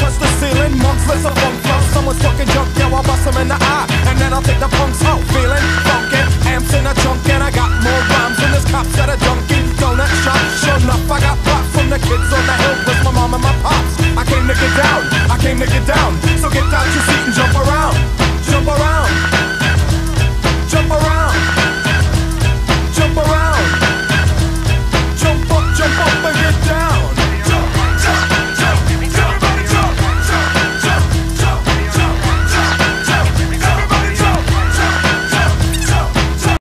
punch the ceiling. Monks, let's a funk flow. Someone's talking junk, yo, I'll bust them in the eye. And then I'll take the punks out. Feeling funky, amps in a junk, and I got more rhymes than this cops at a Dunkin' Donuts shop. Sure enough, I got pop from the kids on the hill with my mom and my pops. I came to get down, I came to get down. So get out your seat and jump